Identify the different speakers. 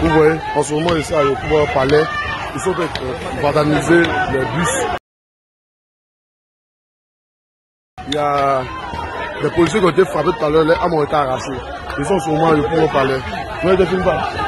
Speaker 1: Vous voyez, en ce moment ici à Yopouba Palais, ils sont en train de les bus. Il y a des policiers qui ont été frappés tout à l'heure, les armes ont été arrachées. Ils sont en ce moment à Yopouba Palais. Vous ne filmez pas?